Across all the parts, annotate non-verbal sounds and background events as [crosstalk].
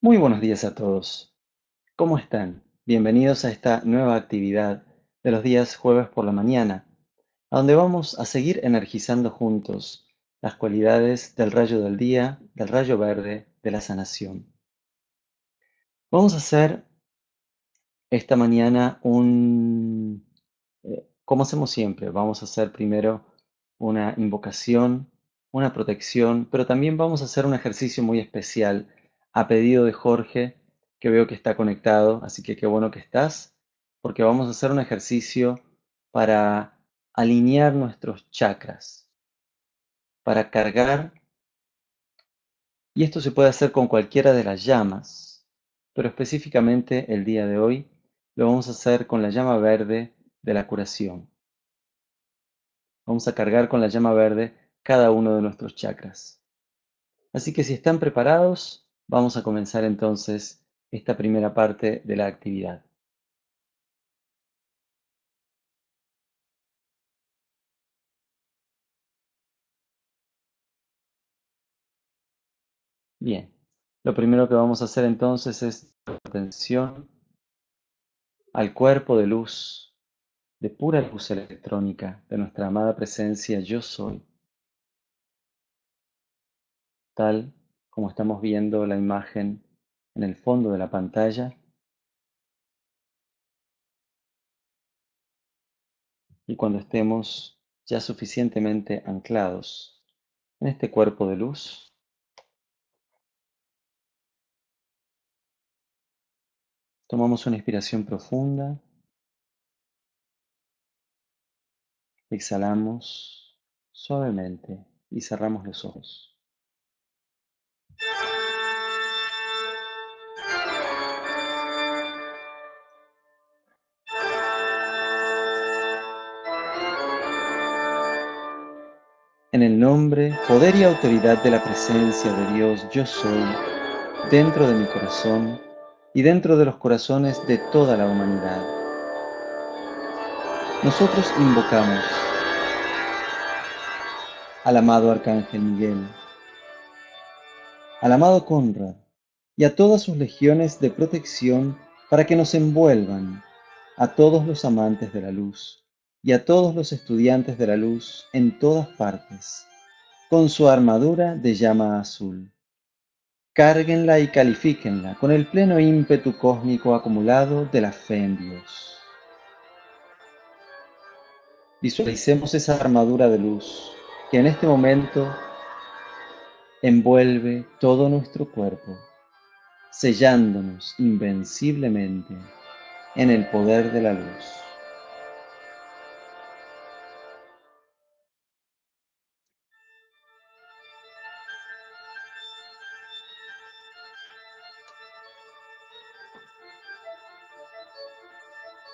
Muy buenos días a todos. ¿Cómo están? Bienvenidos a esta nueva actividad de los días jueves por la mañana, a donde vamos a seguir energizando juntos las cualidades del rayo del día, del rayo verde, de la sanación. Vamos a hacer esta mañana un, eh, como hacemos siempre, vamos a hacer primero una invocación, una protección, pero también vamos a hacer un ejercicio muy especial a pedido de Jorge, que veo que está conectado, así que qué bueno que estás, porque vamos a hacer un ejercicio para alinear nuestros chakras, para cargar, y esto se puede hacer con cualquiera de las llamas, pero específicamente el día de hoy lo vamos a hacer con la llama verde de la curación. Vamos a cargar con la llama verde cada uno de nuestros chakras. Así que si están preparados, Vamos a comenzar entonces esta primera parte de la actividad. Bien, lo primero que vamos a hacer entonces es atención al cuerpo de luz, de pura luz electrónica de nuestra amada presencia yo soy, tal como estamos viendo la imagen en el fondo de la pantalla. Y cuando estemos ya suficientemente anclados en este cuerpo de luz, tomamos una inspiración profunda, exhalamos suavemente y cerramos los ojos. En el nombre, poder y autoridad de la presencia de Dios, yo soy, dentro de mi corazón y dentro de los corazones de toda la humanidad. Nosotros invocamos al amado Arcángel Miguel, al amado Conrad y a todas sus legiones de protección para que nos envuelvan, a todos los amantes de la luz y a todos los estudiantes de la luz en todas partes, con su armadura de llama azul. Cárguenla y califíquenla con el pleno ímpetu cósmico acumulado de la fe en Dios. Visualicemos esa armadura de luz que en este momento envuelve todo nuestro cuerpo, sellándonos invenciblemente en el poder de la luz.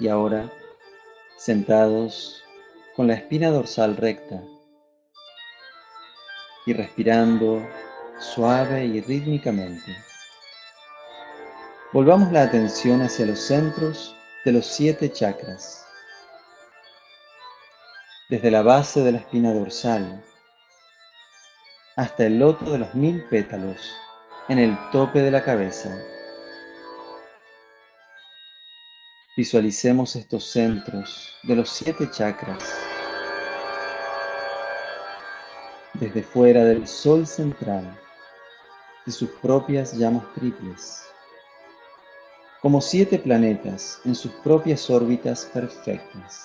Y ahora, sentados con la espina dorsal recta y respirando suave y rítmicamente, volvamos la atención hacia los centros de los siete chakras, desde la base de la espina dorsal hasta el loto de los mil pétalos en el tope de la cabeza. Visualicemos estos centros de los siete chakras desde fuera del sol central de sus propias llamas triples, como siete planetas en sus propias órbitas perfectas.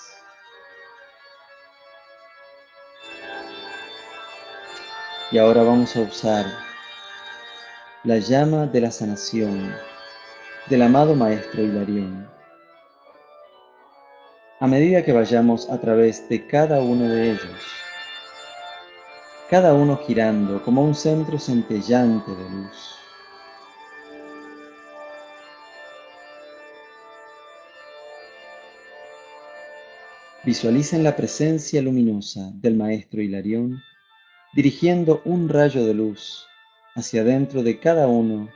Y ahora vamos a usar la llama de la sanación del amado Maestro Hilarión a medida que vayamos a través de cada uno de ellos, cada uno girando como un centro centellante de luz. Visualicen la presencia luminosa del Maestro Hilarión dirigiendo un rayo de luz hacia adentro de cada uno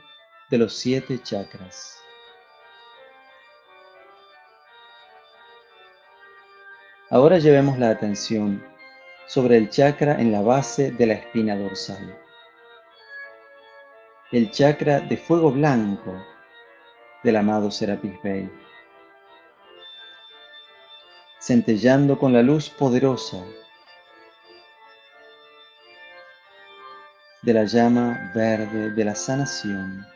de los siete chakras. Ahora llevemos la atención sobre el chakra en la base de la espina dorsal. el chakra de fuego blanco del amado Serapis Bey, centellando con la luz poderosa de la llama verde de la sanación.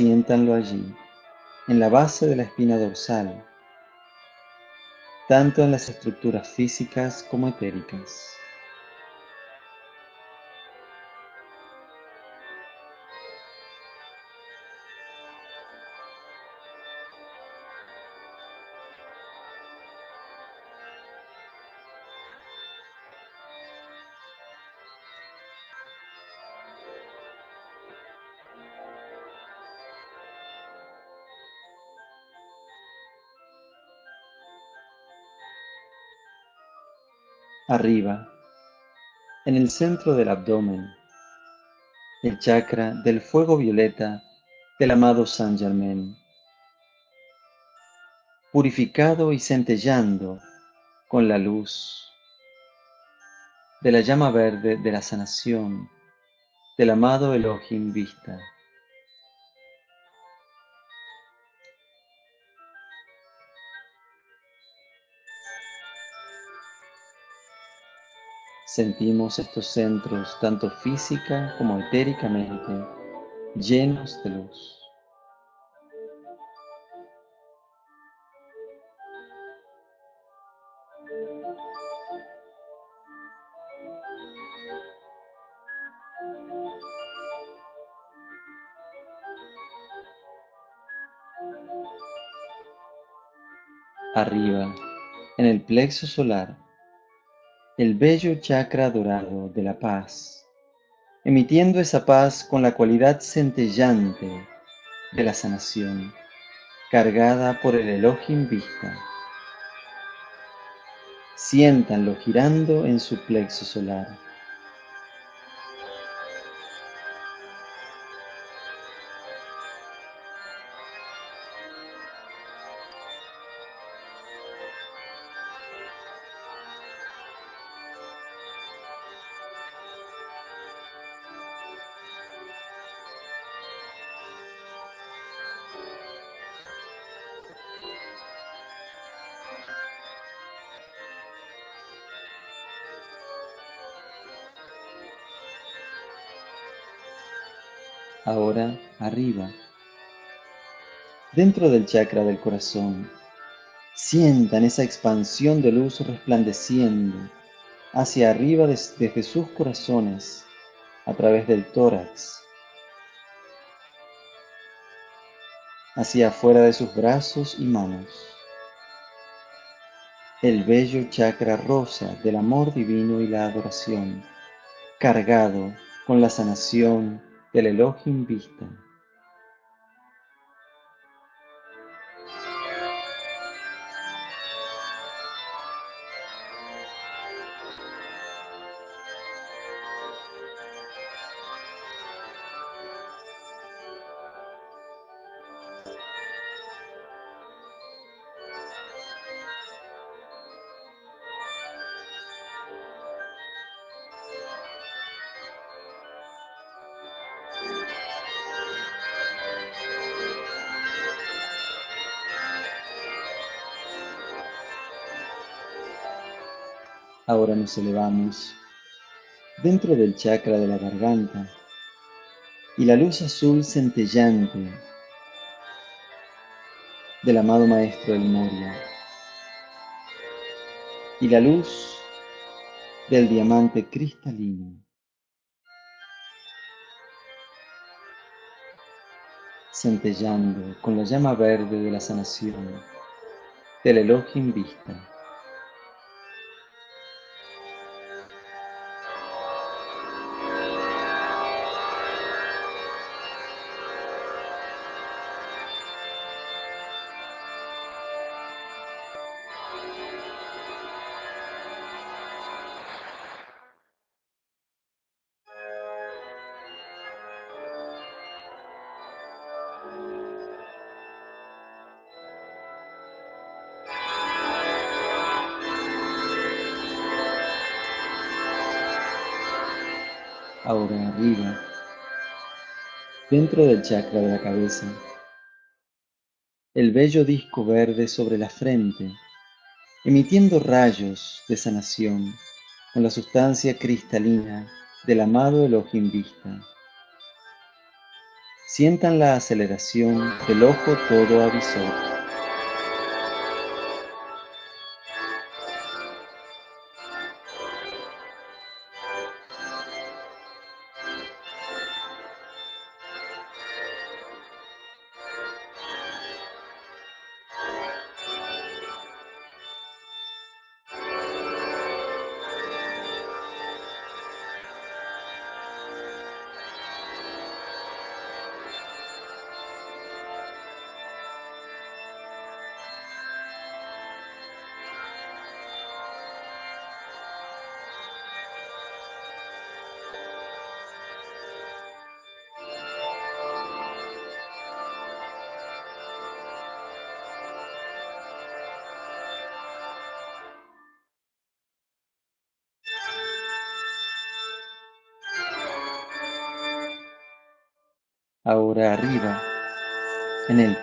Siéntanlo allí, en la base de la espina dorsal, tanto en las estructuras físicas como etéricas. Arriba, en el centro del abdomen, el chakra del fuego violeta del amado San Germain, purificado y centellando con la luz de la llama verde de la sanación del amado Elohim Vista. Sentimos estos centros, tanto física como etéricamente, llenos de luz. Arriba, en el plexo solar, el bello chakra dorado de la paz, emitiendo esa paz con la cualidad centellante de la sanación, cargada por el Elohim Vista. Siéntanlo girando en su plexo solar. Arriba. Dentro del chakra del corazón, sientan esa expansión de luz resplandeciendo hacia arriba desde sus corazones, a través del tórax, hacia afuera de sus brazos y manos. El bello chakra rosa del amor divino y la adoración, cargado con la sanación, del Elohim Vista. Nos elevamos dentro del chakra de la garganta y la luz azul centellante del amado Maestro del Moria y la luz del diamante cristalino centellando con la llama verde de la sanación del Elohim Vista. Dentro del chakra de la cabeza, el bello disco verde sobre la frente, emitiendo rayos de sanación con la sustancia cristalina del amado Elohim Vista. Sientan la aceleración del ojo todo avisor.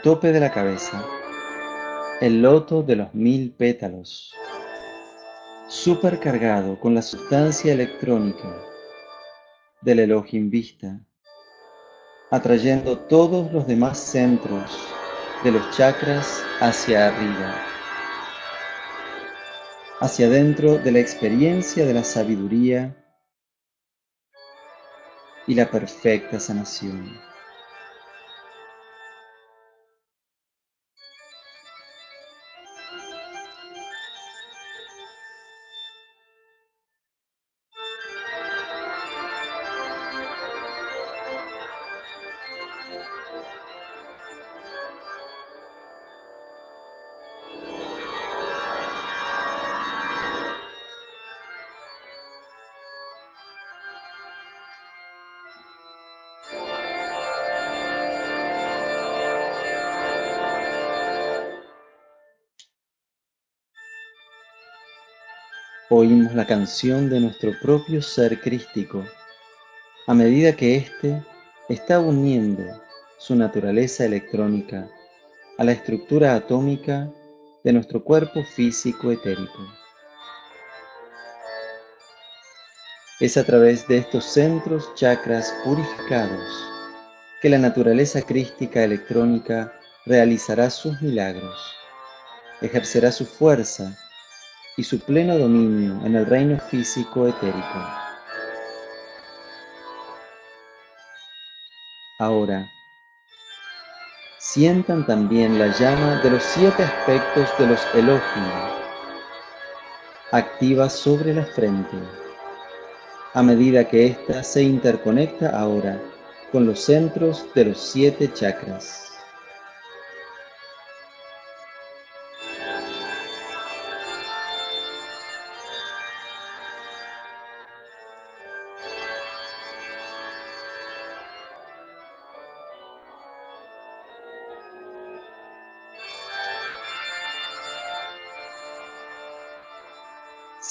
Tope de la cabeza, el loto de los mil pétalos, supercargado con la sustancia electrónica del Elohim Vista, atrayendo todos los demás centros de los chakras hacia arriba, hacia dentro de la experiencia de la sabiduría y la perfecta sanación. Oímos la canción de nuestro propio ser crístico a medida que éste está uniendo su naturaleza electrónica a la estructura atómica de nuestro cuerpo físico etérico. Es a través de estos centros chakras purificados que la naturaleza crística electrónica realizará sus milagros, ejercerá su fuerza y su pleno dominio en el reino físico etérico. Ahora, sientan también la llama de los siete aspectos de los Elohim, activa sobre la frente, a medida que ésta se interconecta ahora con los centros de los siete chakras.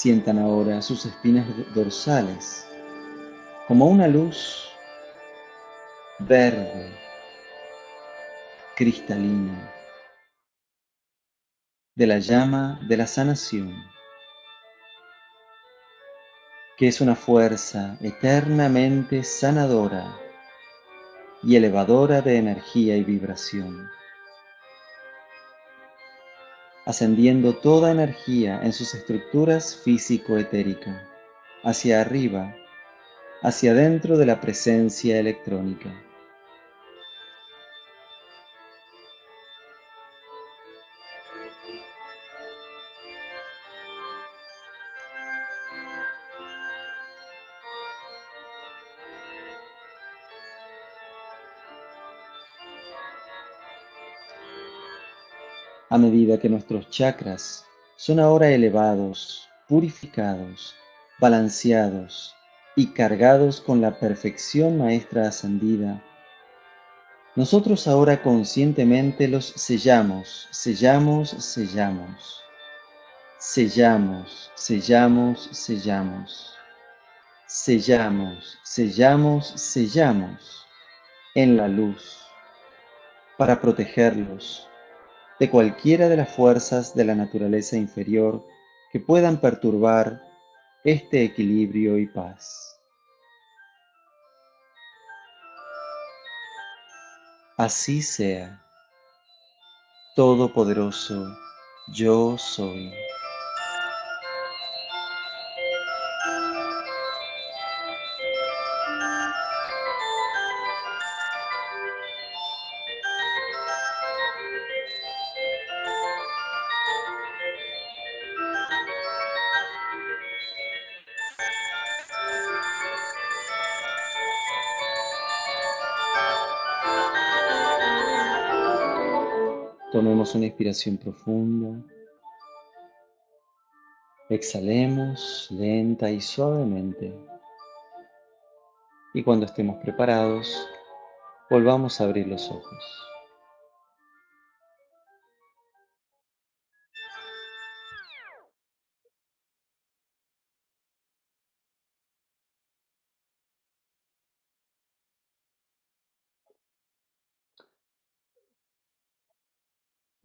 Sientan ahora sus espinas dorsales como una luz verde, cristalina, de la llama de la sanación, que es una fuerza eternamente sanadora y elevadora de energía y vibración ascendiendo toda energía en sus estructuras físico-etérica, hacia arriba, hacia dentro de la presencia electrónica. A medida que nuestros chakras son ahora elevados, purificados, balanceados y cargados con la perfección maestra ascendida, nosotros ahora conscientemente los sellamos, sellamos, sellamos, sellamos, sellamos, sellamos, sellamos, sellamos, sellamos en la luz para protegerlos de cualquiera de las fuerzas de la naturaleza inferior que puedan perturbar este equilibrio y paz. Así sea, Todopoderoso, yo soy. Una inspiración profunda. Exhalemos lenta y suavemente. Y cuando estemos preparados, volvamos a abrir los ojos.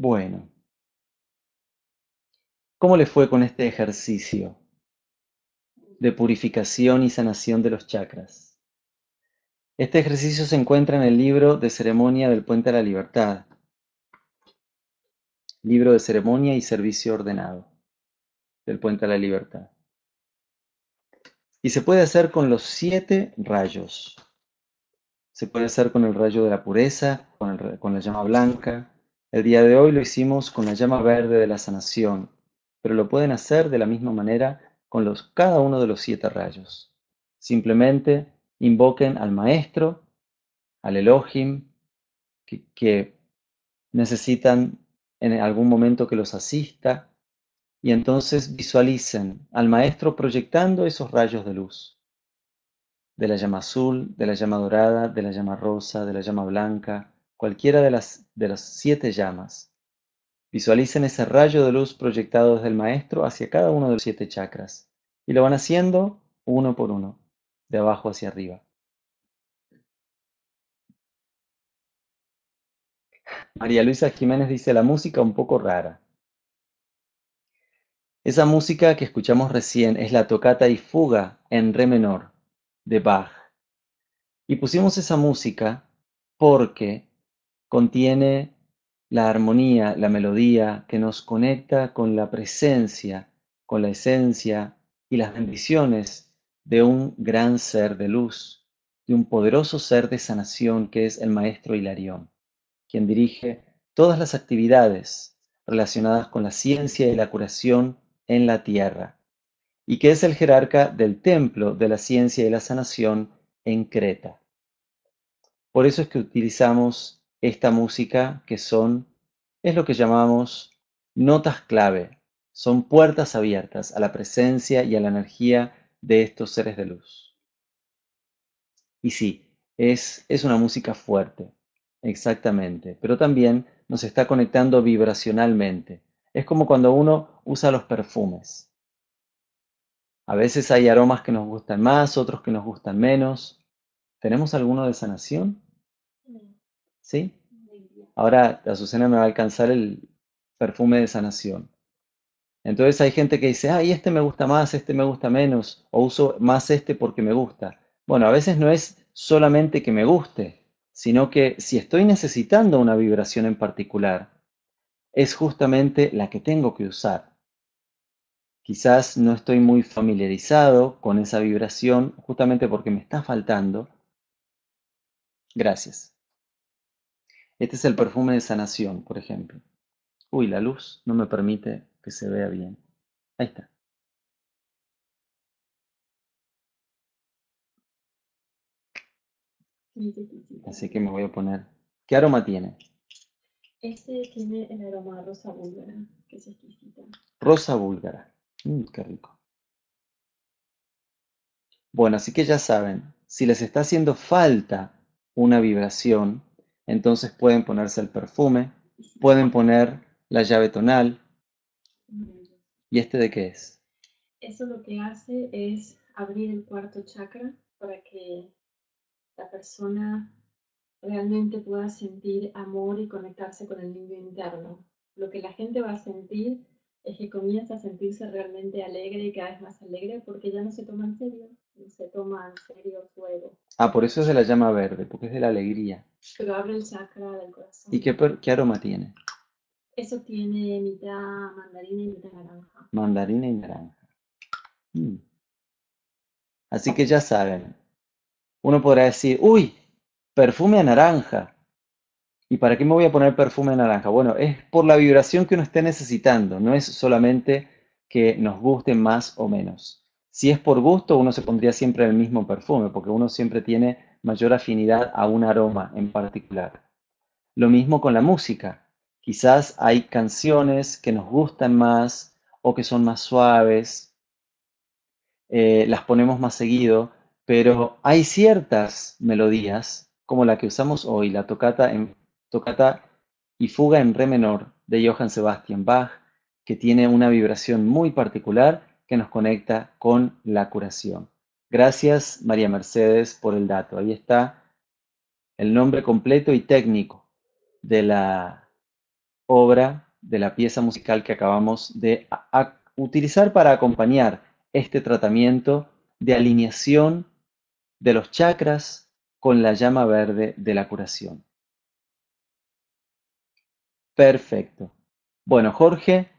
Bueno, ¿cómo le fue con este ejercicio de purificación y sanación de los chakras? Este ejercicio se encuentra en el libro de ceremonia del Puente a la Libertad, libro de ceremonia y servicio ordenado del Puente a la Libertad. Y se puede hacer con los siete rayos. Se puede hacer con el rayo de la pureza, con, con la llama blanca, el día de hoy lo hicimos con la llama verde de la sanación, pero lo pueden hacer de la misma manera con los, cada uno de los siete rayos. Simplemente invoquen al maestro, al Elohim, que, que necesitan en algún momento que los asista, y entonces visualicen al maestro proyectando esos rayos de luz, de la llama azul, de la llama dorada, de la llama rosa, de la llama blanca, cualquiera de las, de las siete llamas. Visualicen ese rayo de luz proyectado desde el maestro hacia cada uno de los siete chakras y lo van haciendo uno por uno, de abajo hacia arriba. María Luisa Jiménez dice la música un poco rara. Esa música que escuchamos recién es la tocata y fuga en re menor de Bach. Y pusimos esa música porque contiene la armonía, la melodía que nos conecta con la presencia, con la esencia y las bendiciones de un gran ser de luz, de un poderoso ser de sanación que es el Maestro Hilarión, quien dirige todas las actividades relacionadas con la ciencia y la curación en la tierra, y que es el jerarca del templo de la ciencia y la sanación en Creta. Por eso es que utilizamos esta música que son, es lo que llamamos notas clave, son puertas abiertas a la presencia y a la energía de estos seres de luz. Y sí, es, es una música fuerte, exactamente, pero también nos está conectando vibracionalmente. Es como cuando uno usa los perfumes. A veces hay aromas que nos gustan más, otros que nos gustan menos. ¿Tenemos alguno de sanación? Ahora Azucena me va a alcanzar el perfume de sanación. Entonces hay gente que dice, ay, este me gusta más, este me gusta menos, o uso más este porque me gusta. Bueno, a veces no es solamente que me guste, sino que si estoy necesitando una vibración en particular, es justamente la que tengo que usar. Quizás no estoy muy familiarizado con esa vibración justamente porque me está faltando. Gracias. Este es el perfume de sanación, por ejemplo. Uy, la luz no me permite que se vea bien. Ahí está. Así que me voy a poner. ¿Qué aroma tiene? Este tiene el aroma rosa búlgara, que es exquisita. Rosa búlgara. Mm, qué rico. Bueno, así que ya saben, si les está haciendo falta una vibración, entonces pueden ponerse el perfume, pueden poner la llave tonal. ¿Y este de qué es? Eso lo que hace es abrir el cuarto chakra para que la persona realmente pueda sentir amor y conectarse con el niño interno. Lo que la gente va a sentir es que comienza a sentirse realmente alegre y cada vez más alegre porque ya no se toma en serio, se toma en serio su ego. Ah, por eso es de la llama verde, porque es de la alegría. Pero abre el chakra del corazón. ¿Y qué, per- qué aroma tiene? Eso tiene mitad mandarina y mitad naranja. Mandarina y naranja. Mm. Así que ya saben, uno podrá decir, uy, perfume a naranja. ¿Y para qué me voy a poner perfume a naranja? Bueno, es por la vibración que uno esté necesitando, no es solamente que nos guste más o menos. Si es por gusto, uno se pondría siempre el mismo perfume, porque uno siempre tiene mayor afinidad a un aroma en particular. Lo mismo con la música. Quizás hay canciones que nos gustan más o que son más suaves, eh, las ponemos más seguido, pero hay ciertas melodías, como la que usamos hoy, la tocata, tocata y fuga en re menor de Johann Sebastian Bach, que tiene una vibración muy particular que nos conecta con la curación. Gracias, María Mercedes, por el dato. Ahí está el nombre completo y técnico de la obra, de la pieza musical que acabamos de utilizar para acompañar este tratamiento de alineación de los chakras con la llama verde de la curación. Perfecto. Bueno, Jorge,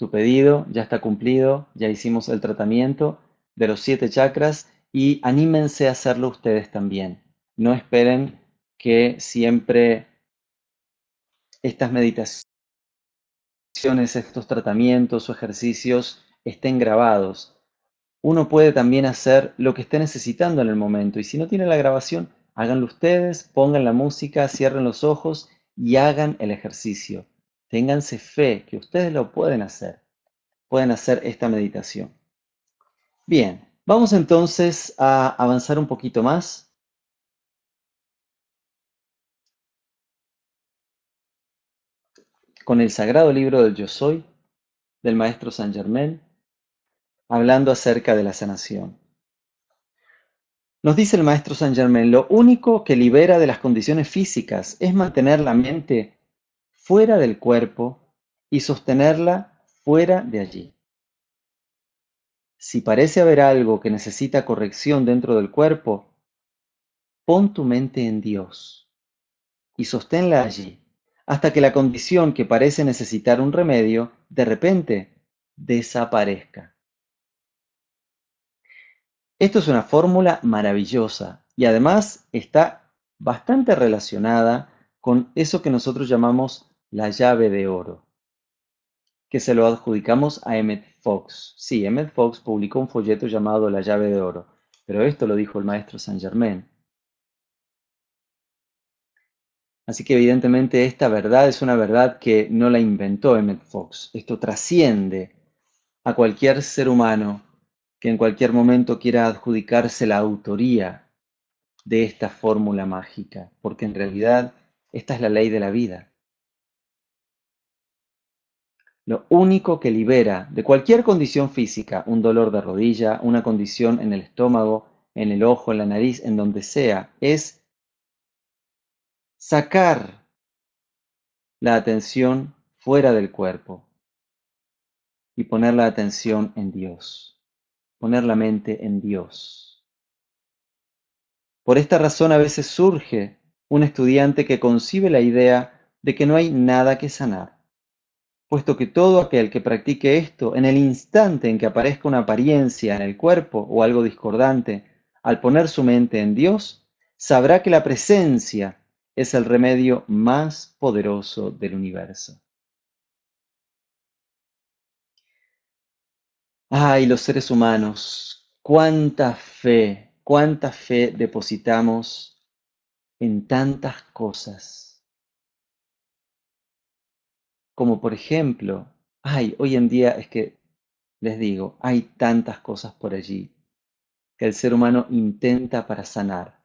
tu pedido ya está cumplido, ya hicimos el tratamiento de los siete chakras y anímense a hacerlo ustedes también. No esperen que siempre estas meditaciones, estos tratamientos o ejercicios estén grabados. Uno puede también hacer lo que esté necesitando en el momento y si no tiene la grabación, háganlo ustedes, pongan la música, cierren los ojos y hagan el ejercicio. Ténganse fe que ustedes lo pueden hacer. Pueden hacer esta meditación. Bien, vamos entonces a avanzar un poquito más. con el sagrado libro del Yo Soy del maestro Saint Germain, hablando acerca de la sanación. Nos dice el maestro Saint Germain, lo único que libera de las condiciones físicas es mantener la mente fuera del cuerpo y sostenerla fuera de allí. Si parece haber algo que necesita corrección dentro del cuerpo, pon tu mente en Dios y sosténla allí, hasta que la condición que parece necesitar un remedio, de repente, desaparezca. Esto es una fórmula maravillosa y además está bastante relacionada con eso que nosotros llamamos la llave de oro, que se lo adjudicamos a Emmett Fox. Sí, Emmett Fox publicó un folleto llamado La llave de oro, pero esto lo dijo el maestro Saint Germain. Así que evidentemente esta verdad es una verdad que no la inventó Emmett Fox. Esto trasciende a cualquier ser humano que en cualquier momento quiera adjudicarse la autoría de esta fórmula mágica, porque en realidad esta es la ley de la vida. Lo único que libera de cualquier condición física, un dolor de rodilla, una condición en el estómago, en el ojo, en la nariz, en donde sea, es sacar la atención fuera del cuerpo y poner la atención en Dios, poner la mente en Dios. Por esta razón a veces surge un estudiante que concibe la idea de que no hay nada que sanar, puesto que todo aquel que practique esto, en el instante en que aparezca una apariencia en el cuerpo o algo discordante, al poner su mente en Dios, sabrá que la presencia es el remedio más poderoso del universo. Ay, los seres humanos, cuánta fe, cuánta fe depositamos en tantas cosas. Como por ejemplo, ay, hoy en día es que les digo, hay tantas cosas por allí que el ser humano intenta para sanar.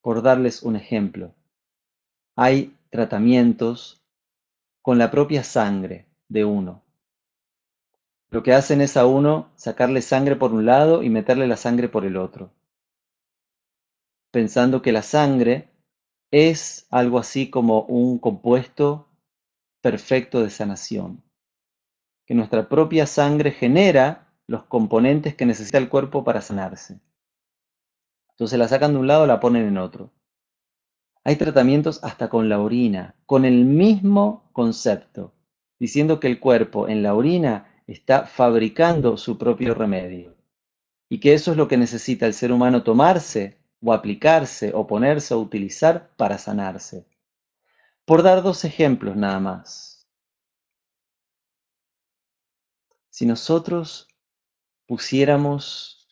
Por darles un ejemplo, hay tratamientos con la propia sangre de uno. lo que hacen es a uno sacarle sangre por un lado y meterle la sangre por el otro, pensando que la sangre es algo así como un compuesto perfecto de sanación, que nuestra propia sangre genera los componentes que necesita el cuerpo para sanarse. Entonces la sacan de un lado, la ponen en otro. Hay tratamientos hasta con la orina, con el mismo concepto, diciendo que el cuerpo en la orina está fabricando su propio remedio y que eso es lo que necesita el ser humano tomarse o aplicarse o ponerse o utilizar para sanarse. Por dar dos ejemplos nada más. Si nosotros pusiéramos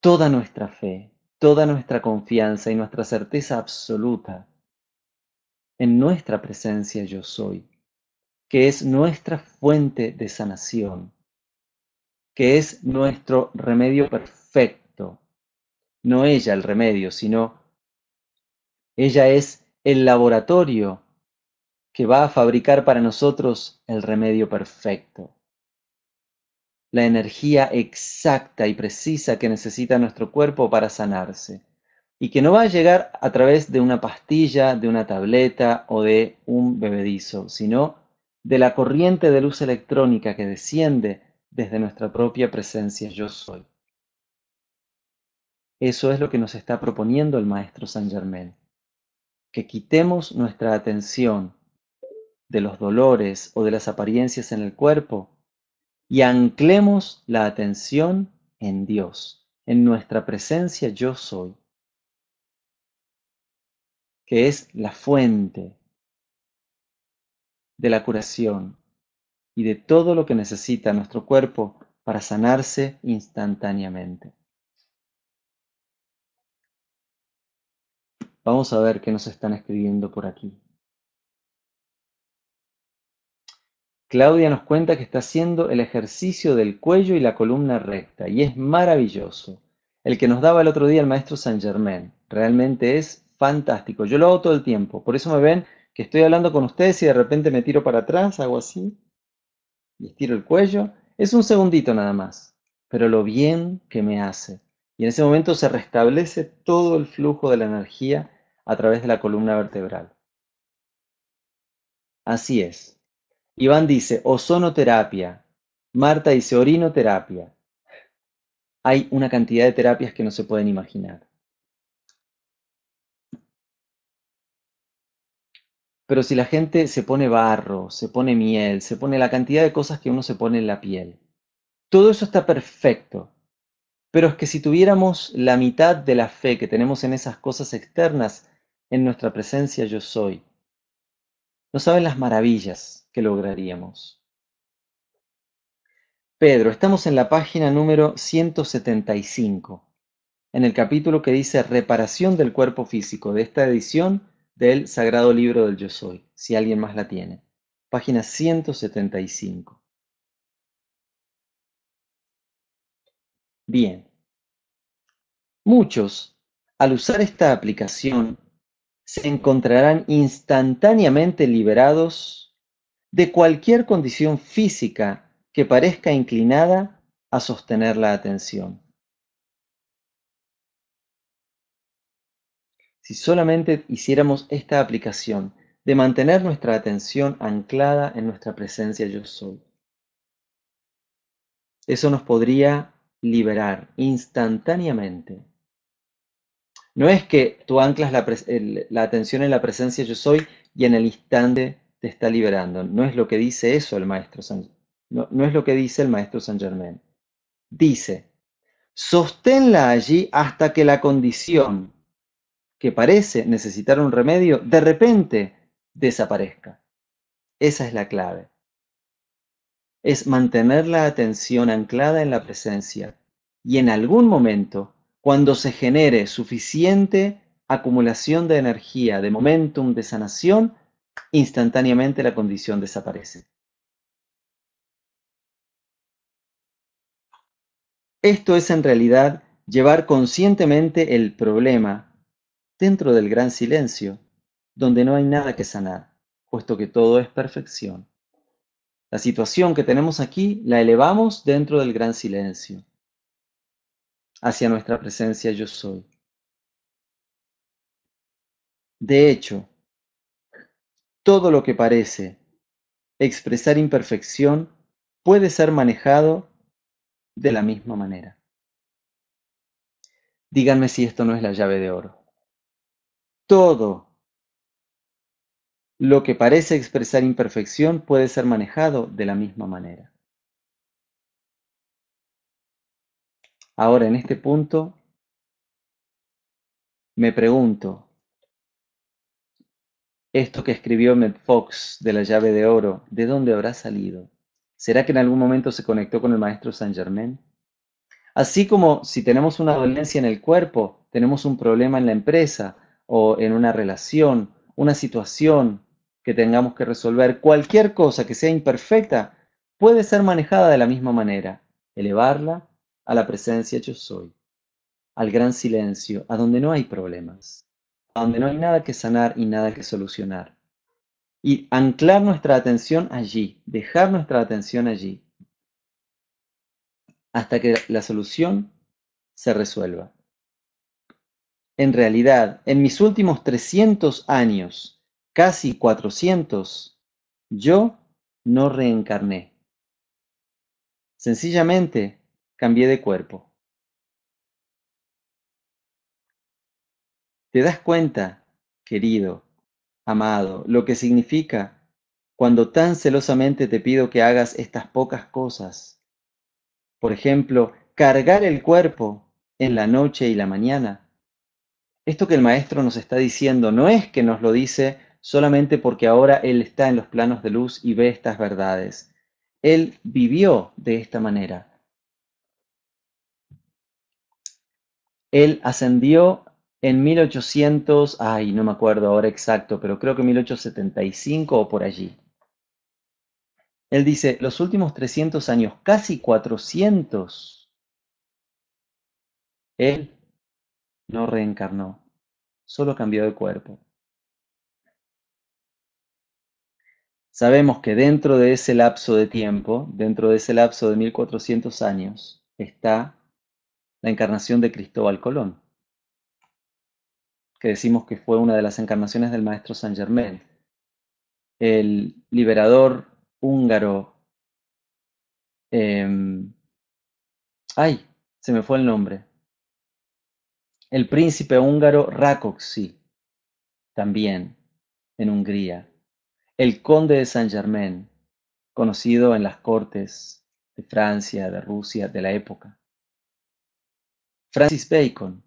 toda nuestra fe, toda nuestra confianza y nuestra certeza absoluta en nuestra presencia yo soy, que es nuestra fuente de sanación, que es nuestro remedio perfecto. No ella el remedio, sino ella es el laboratorio que va a fabricar para nosotros el remedio perfecto. La energía exacta y precisa que necesita nuestro cuerpo para sanarse. Y que no va a llegar a través de una pastilla, de una tableta o de un bebedizo, sino de la corriente de luz electrónica que desciende desde nuestra propia presencia yo soy. Eso es lo que nos está proponiendo el maestro Saint Germain, que quitemos nuestra atención de los dolores o de las apariencias en el cuerpo y anclemos la atención en Dios, en nuestra presencia yo soy, que es la fuente de la curación y de todo lo que necesita nuestro cuerpo para sanarse instantáneamente. Vamos a ver qué nos están escribiendo por aquí. Claudia nos cuenta que está haciendo el ejercicio del cuello y la columna recta y es maravilloso. El que nos daba el otro día el maestro Saint Germain. Realmente es fantástico. Yo lo hago todo el tiempo. Por eso me ven que estoy hablando con ustedes y de repente me tiro para atrás, hago así, y estiro el cuello. Es un segundito nada más, pero lo bien que me hace. Y en ese momento se restablece todo el flujo de la energía a través de la columna vertebral. Así es. Iván dice ozonoterapia. Marta dice orinoterapia. Hay una cantidad de terapias que no se pueden imaginar. Pero si la gente se pone barro, se pone miel, se pone la cantidad de cosas que uno se pone en la piel, todo eso está perfecto. Pero es que si tuviéramos la mitad de la fe que tenemos en esas cosas externas, en nuestra presencia yo soy, no saben las maravillas que lograríamos. Pedro, estamos en la página número 175, en el capítulo que dice reparación del cuerpo físico de esta edición del Sagrado Libro del Yo Soy, si alguien más la tiene. Página 175. Bien. Muchos, al usar esta aplicación, se encontrarán instantáneamente liberados de cualquier condición física que parezca inclinada a sostener la atención. si solamente hiciéramos esta aplicación de mantener nuestra atención anclada en nuestra presencia yo soy. Eso nos podría liberar instantáneamente. No es que tú anclas la, atención en la presencia yo soy y en el instante te está liberando. No es lo que dice eso el maestro San, no, no es lo que dice el maestro Saint Germain. Dice, sosténla allí hasta que la condición que parece necesitar un remedio, de repente desaparezca. Esa es la clave. Es mantener la atención anclada en la presencia y en algún momento, cuando se genere suficiente acumulación de energía, de momentum, de sanación, instantáneamente la condición desaparece. Esto es en realidad llevar conscientemente el problema dentro del gran silencio, donde no hay nada que sanar, puesto que todo es perfección. La situación que tenemos aquí la elevamos dentro del gran silencio, hacia nuestra presencia yo soy. De hecho, todo lo que parece expresar imperfección puede ser manejado de la misma manera. Díganme si esto no es la llave de oro. Todo lo que parece expresar imperfección puede ser manejado de la misma manera. Ahora, en este punto, me pregunto, esto que escribió Med Fox de la llave de oro, ¿de dónde habrá salido? ¿Será que en algún momento se conectó con el maestro Saint Germain? Así como si tenemos una dolencia en el cuerpo, tenemos un problema en la empresa o en una relación, una situación, que tengamos que resolver, cualquier cosa que sea imperfecta, puede ser manejada de la misma manera, elevarla a la presencia yo soy, al gran silencio, a donde no hay problemas, a donde no hay nada que sanar y nada que solucionar. Y anclar nuestra atención allí, dejar nuestra atención allí, hasta que la solución se resuelva. En realidad, en mis últimos 300 años casi cuatrocientos, yo no reencarné. Sencillamente cambié de cuerpo. ¿Te das cuenta, querido, amado, lo que significa cuando tan celosamente te pido que hagas estas pocas cosas? Por ejemplo, cargar el cuerpo en la noche y la mañana. Esto que el maestro nos está diciendo no es que nos lo dice solamente porque ahora Él está en los planos de luz y ve estas verdades. Él vivió de esta manera. Él ascendió en 1800, ay, no me acuerdo ahora exacto, pero creo que 1875 o por allí. Él dice, los últimos 300 años, casi 400, Él no reencarnó, solo cambió de cuerpo. Sabemos que dentro de ese lapso de tiempo, dentro de ese lapso de 1400 años, está la encarnación de Cristóbal Colón, que decimos que fue una de las encarnaciones del maestro Saint Germain, el liberador húngaro. Em, ay, se me fue el nombre. El príncipe húngaro Rákóczi, también en Hungría el conde de Saint-Germain, conocido en las cortes de Francia, de Rusia, de la época. Francis Bacon,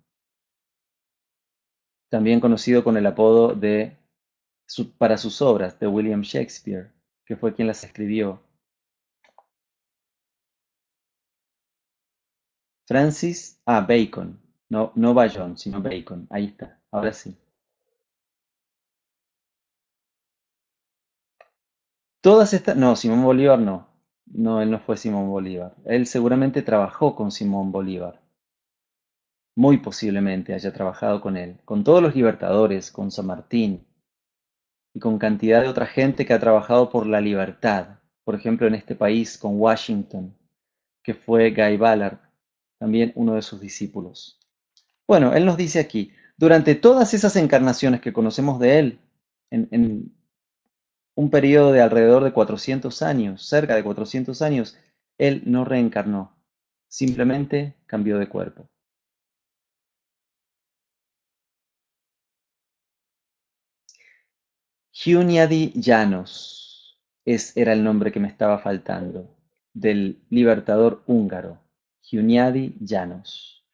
también conocido con el apodo de para sus obras de William Shakespeare, que fue quien las escribió. Francis, ah, Bacon, no, no Bayon, sino Bacon, ahí está, ahora sí. Todas estas, no, Simón Bolívar no, no, él no fue Simón Bolívar. Él seguramente trabajó con Simón Bolívar. Muy posiblemente haya trabajado con él, con todos los libertadores, con San Martín y con cantidad de otra gente que ha trabajado por la libertad. Por ejemplo, en este país con Washington, que fue Guy Ballard, también uno de sus discípulos. Bueno, él nos dice aquí, durante todas esas encarnaciones que conocemos de él, en, un periodo de alrededor de 400 años, cerca de 400 años, él no reencarnó, simplemente cambió de cuerpo. Hunyadi Llanos es, era el nombre que me estaba faltando, del libertador húngaro, Hunyadi Llanos.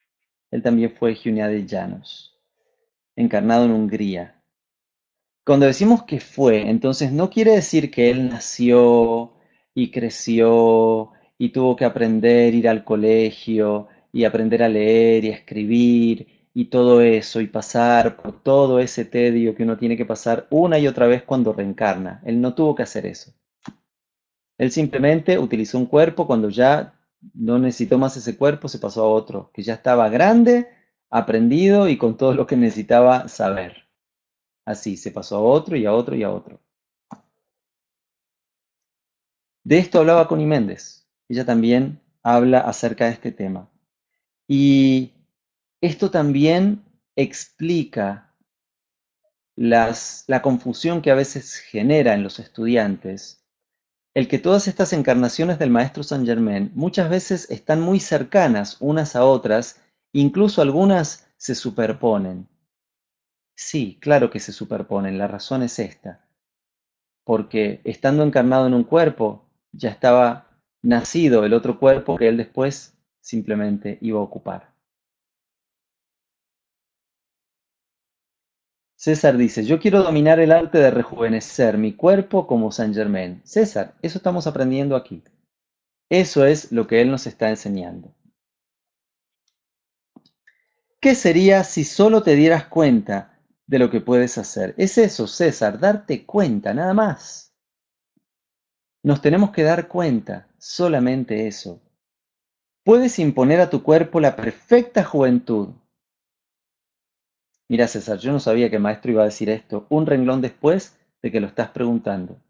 Él también fue Hunyadi Llanos, encarnado en Hungría, cuando decimos que fue, entonces no quiere decir que él nació y creció y tuvo que aprender, ir al colegio y aprender a leer y a escribir y todo eso y pasar por todo ese tedio que uno tiene que pasar una y otra vez cuando reencarna. Él no tuvo que hacer eso. Él simplemente utilizó un cuerpo cuando ya no necesitó más ese cuerpo, se pasó a otro, que ya estaba grande, aprendido y con todo lo que necesitaba saber. Así, se pasó a otro y a otro y a otro. De esto hablaba Connie Méndez. Ella también habla acerca de este tema. Y esto también explica las, la confusión que a veces genera en los estudiantes el que todas estas encarnaciones del Maestro Saint Germain muchas veces están muy cercanas unas a otras, incluso algunas se superponen. Sí, claro que se superponen, la razón es esta. Porque estando encarnado en un cuerpo, ya estaba nacido el otro cuerpo que él después simplemente iba a ocupar. César dice, yo quiero dominar el arte de rejuvenecer mi cuerpo como Saint Germain. César, eso estamos aprendiendo aquí. Eso es lo que él nos está enseñando. ¿Qué sería si solo te dieras cuenta de lo que puedes hacer? Es eso, César, darte cuenta, nada más. Nos tenemos que dar cuenta, solamente eso. Puedes imponer a tu cuerpo la perfecta juventud, Mira, César, yo no sabía que el maestro iba a decir esto un renglón después de que lo estás preguntando.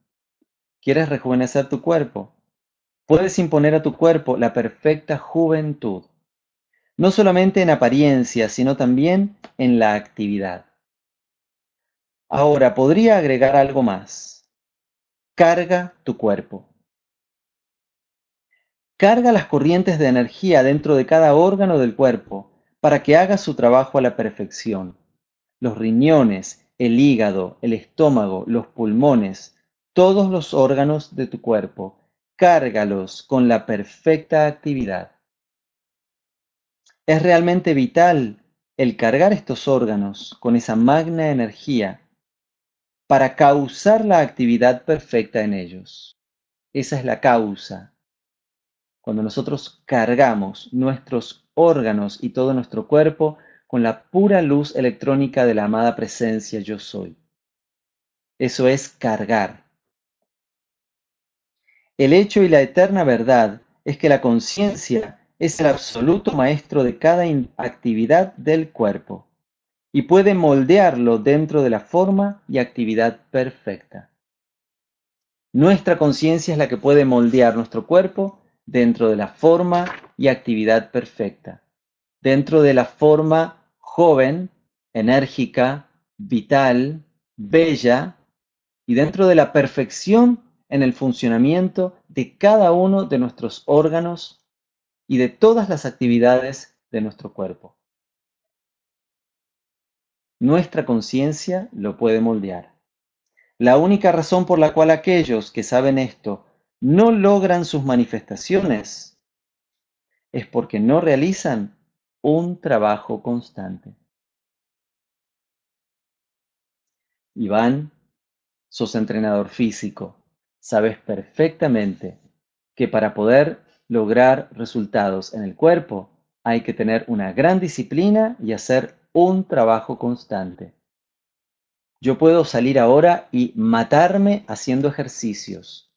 ¿Quieres rejuvenecer tu cuerpo? Puedes imponer a tu cuerpo la perfecta juventud, no solamente en apariencia, sino también en la actividad. Ahora, podría agregar algo más. Carga tu cuerpo. Carga las corrientes de energía dentro de cada órgano del cuerpo para que haga su trabajo a la perfección los riñones, el hígado, el estómago, los pulmones, todos los órganos de tu cuerpo, cárgalos con la perfecta actividad. Es realmente vital el cargar estos órganos con esa magna energía para causar la actividad perfecta en ellos. Esa es la causa. Cuando nosotros cargamos nuestros órganos y todo nuestro cuerpo con la pura luz electrónica de la amada presencia yo soy. Eso es cargar. El hecho y la eterna verdad es que la conciencia es el absoluto maestro de cada actividad del cuerpo y puede moldearlo dentro de la forma y actividad perfecta. Nuestra conciencia es la que puede moldear nuestro cuerpo dentro de la forma y actividad perfecta, dentro de la forma joven, enérgica, vital, bella y dentro de la perfección en el funcionamiento de cada uno de nuestros órganos y de todas las actividades de nuestro cuerpo. Nuestra conciencia lo puede moldear. La única razón por la cual aquellos que saben esto no logran sus manifestaciones es porque no realizan un trabajo constante. Iván, sos entrenador físico, sabes perfectamente que para poder lograr resultados en el cuerpo hay que tener una gran disciplina y hacer un trabajo constante. Yo puedo salir ahora y matarme haciendo ejercicios,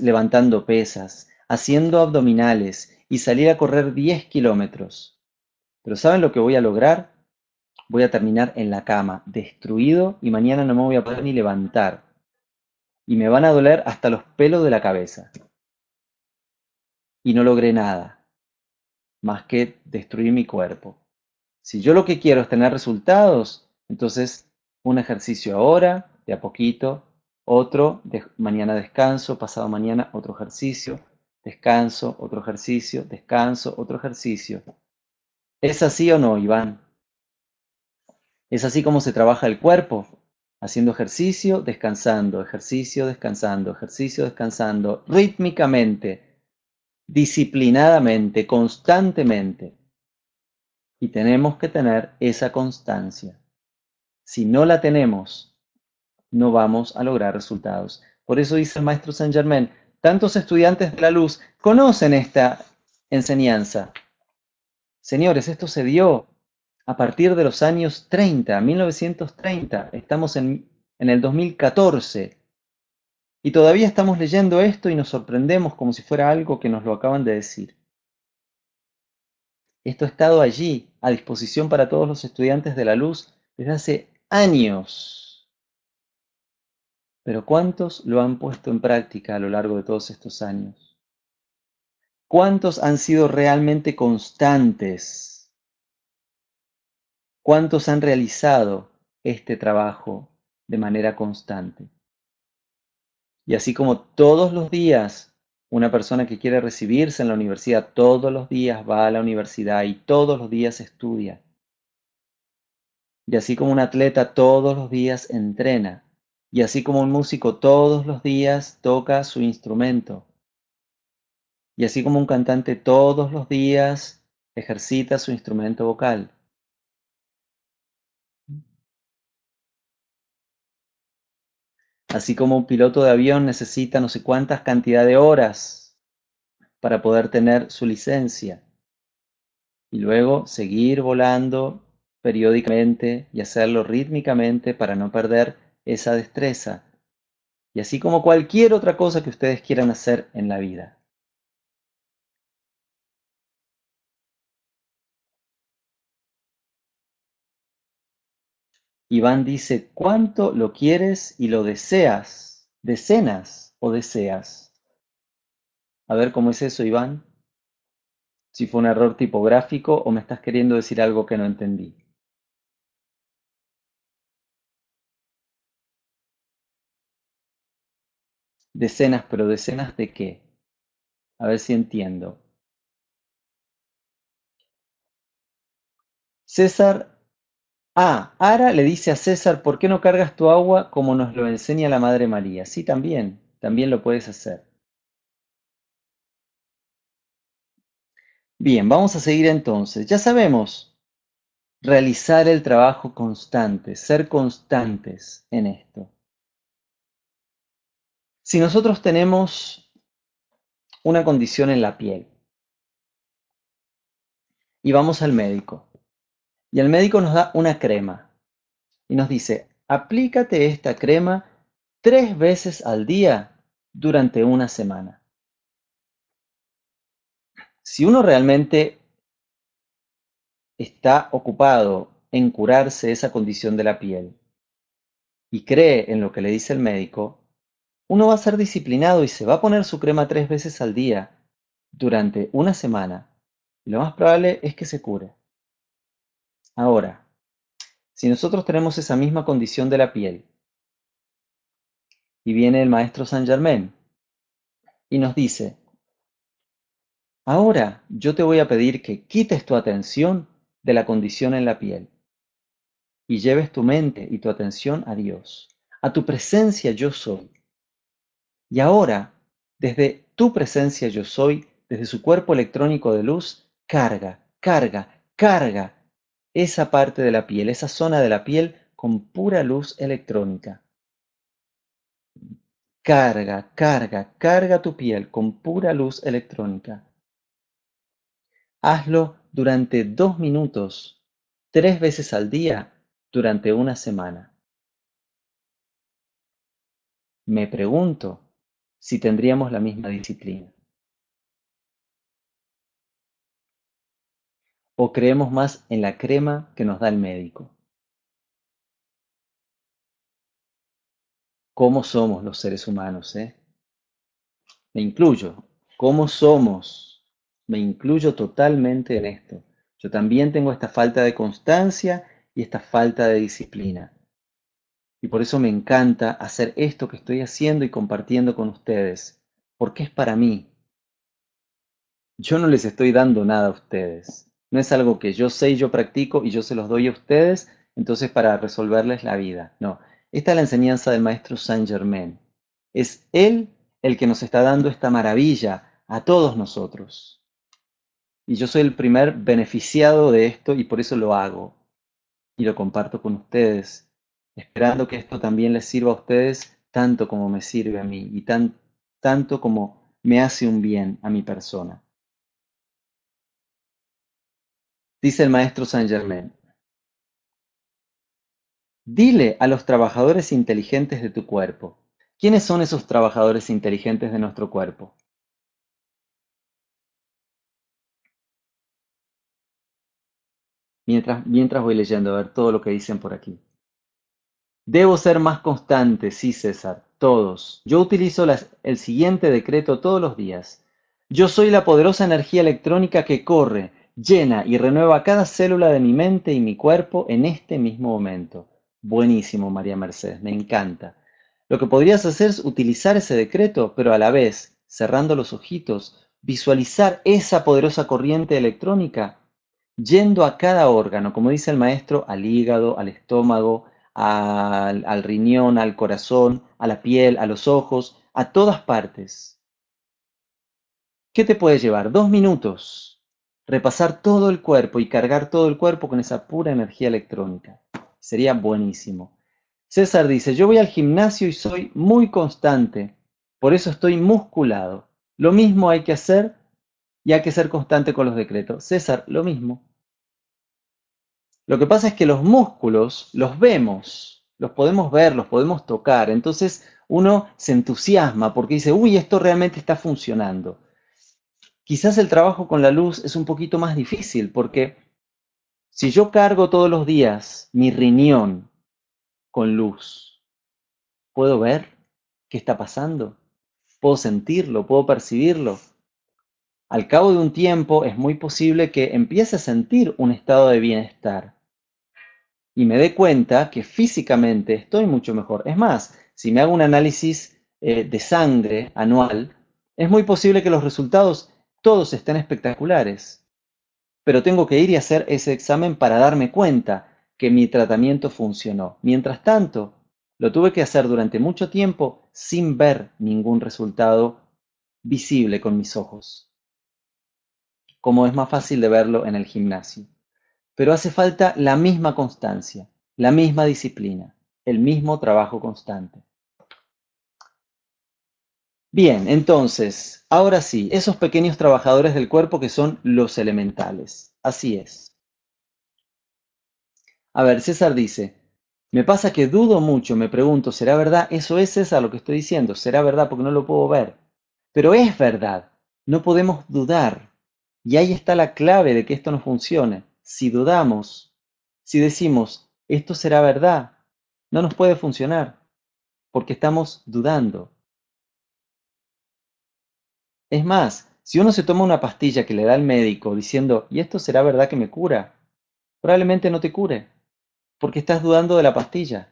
levantando pesas, haciendo abdominales y salir a correr 10 kilómetros. Pero ¿saben lo que voy a lograr? Voy a terminar en la cama, destruido, y mañana no me voy a poder ni levantar. Y me van a doler hasta los pelos de la cabeza. Y no logré nada, más que destruir mi cuerpo. Si yo lo que quiero es tener resultados, entonces un ejercicio ahora, de a poquito, otro, de, mañana descanso, pasado mañana otro ejercicio, descanso, otro ejercicio, descanso, otro ejercicio. ¿Es así o no, Iván? ¿Es así como se trabaja el cuerpo? Haciendo ejercicio, descansando, ejercicio, descansando, ejercicio, descansando, rítmicamente, disciplinadamente, constantemente. Y tenemos que tener esa constancia. Si no la tenemos, no vamos a lograr resultados. Por eso dice el maestro Saint Germain, tantos estudiantes de la luz conocen esta enseñanza, Señores, esto se dio a partir de los años 30, 1930. Estamos en, en el 2014. Y todavía estamos leyendo esto y nos sorprendemos como si fuera algo que nos lo acaban de decir. Esto ha estado allí, a disposición para todos los estudiantes de la luz, desde hace años. Pero ¿cuántos lo han puesto en práctica a lo largo de todos estos años? ¿Cuántos han sido realmente constantes? ¿Cuántos han realizado este trabajo de manera constante? Y así como todos los días una persona que quiere recibirse en la universidad todos los días va a la universidad y todos los días estudia. Y así como un atleta todos los días entrena. Y así como un músico todos los días toca su instrumento. Y así como un cantante todos los días ejercita su instrumento vocal. Así como un piloto de avión necesita no sé cuántas cantidad de horas para poder tener su licencia. Y luego seguir volando periódicamente y hacerlo rítmicamente para no perder esa destreza. Y así como cualquier otra cosa que ustedes quieran hacer en la vida. Iván dice, ¿cuánto lo quieres y lo deseas? ¿Decenas o deseas? A ver cómo es eso, Iván. Si fue un error tipográfico o me estás queriendo decir algo que no entendí. Decenas, pero decenas de qué? A ver si entiendo. César Ah, Ara le dice a César, ¿por qué no cargas tu agua como nos lo enseña la Madre María? Sí, también, también lo puedes hacer. Bien, vamos a seguir entonces. Ya sabemos, realizar el trabajo constante, ser constantes en esto. Si nosotros tenemos una condición en la piel y vamos al médico, y el médico nos da una crema y nos dice, aplícate esta crema tres veces al día durante una semana. Si uno realmente está ocupado en curarse esa condición de la piel y cree en lo que le dice el médico, uno va a ser disciplinado y se va a poner su crema tres veces al día durante una semana y lo más probable es que se cure. Ahora, si nosotros tenemos esa misma condición de la piel y viene el maestro Saint Germain y nos dice, ahora yo te voy a pedir que quites tu atención de la condición en la piel y lleves tu mente y tu atención a Dios, a tu presencia yo soy. Y ahora, desde tu presencia yo soy, desde su cuerpo electrónico de luz, carga, carga, carga esa parte de la piel, esa zona de la piel con pura luz electrónica. Carga, carga, carga tu piel con pura luz electrónica. Hazlo durante dos minutos, tres veces al día, durante una semana. Me pregunto si tendríamos la misma disciplina. ¿O creemos más en la crema que nos da el médico? ¿Cómo somos los seres humanos? Eh? Me incluyo. ¿Cómo somos? Me incluyo totalmente en esto. Yo también tengo esta falta de constancia y esta falta de disciplina. Y por eso me encanta hacer esto que estoy haciendo y compartiendo con ustedes, porque es para mí. Yo no les estoy dando nada a ustedes. No es algo que yo sé y yo practico y yo se los doy a ustedes, entonces para resolverles la vida. No, esta es la enseñanza del maestro Saint Germain. Es él el que nos está dando esta maravilla a todos nosotros. Y yo soy el primer beneficiado de esto y por eso lo hago. Y lo comparto con ustedes, esperando que esto también les sirva a ustedes tanto como me sirve a mí y tan, tanto como me hace un bien a mi persona. Dice el maestro Saint Germain, dile a los trabajadores inteligentes de tu cuerpo, ¿quiénes son esos trabajadores inteligentes de nuestro cuerpo? Mientras, mientras voy leyendo a ver todo lo que dicen por aquí. Debo ser más constante, sí, César. todos. Yo utilizo el siguiente decreto todos los días. Yo soy la poderosa energía electrónica que corre, llena y renueva cada célula de mi mente y mi cuerpo en este mismo momento. Buenísimo, María Mercedes, me encanta. Lo que podrías hacer es utilizar ese decreto, pero a la vez, cerrando los ojitos, visualizar esa poderosa corriente electrónica yendo a cada órgano, como dice el maestro, al hígado, al estómago, al, al riñón, al corazón, a la piel, a los ojos, a todas partes. ¿Qué te puede llevar? Dos minutos. Repasar todo el cuerpo y cargar todo el cuerpo con esa pura energía electrónica. Sería buenísimo. César dice, yo voy al gimnasio y soy muy constante, por eso estoy musculado. Lo mismo hay que hacer y hay que ser constante con los decretos. César, lo mismo. Lo que pasa es que los músculos los vemos, los podemos ver, los podemos tocar. Entonces uno se entusiasma porque dice, uy, esto realmente está funcionando. Quizás el trabajo con la luz es un poquito más difícil porque si yo cargo todos los días mi riñón con luz, ¿puedo ver qué está pasando? ¿Puedo sentirlo? ¿Puedo percibirlo? Al cabo de un tiempo es muy posible que empiece a sentir un estado de bienestar y me dé cuenta que físicamente estoy mucho mejor. Es más, si me hago un análisis eh, de sangre anual, es muy posible que los resultados todos estén espectaculares. Pero tengo que ir y hacer ese examen para darme cuenta que mi tratamiento funcionó. Mientras tanto, lo tuve que hacer durante mucho tiempo sin ver ningún resultado visible con mis ojos, como es más fácil de verlo en el gimnasio. Pero hace falta la misma constancia, la misma disciplina, el mismo trabajo constante. Bien, entonces, ahora sí, esos pequeños trabajadores del cuerpo que son los elementales. Así es. A ver, César dice, me pasa que dudo mucho, me pregunto, ¿será verdad? Eso es César lo que estoy diciendo, será verdad porque no lo puedo ver. Pero es verdad, no podemos dudar. Y ahí está la clave de que esto no funcione si dudamos, si decimos, esto será verdad, no nos puede funcionar, porque estamos dudando. Es más, si uno se toma una pastilla que le da el médico diciendo, ¿y esto será verdad que me cura? Probablemente no te cure, porque estás dudando de la pastilla.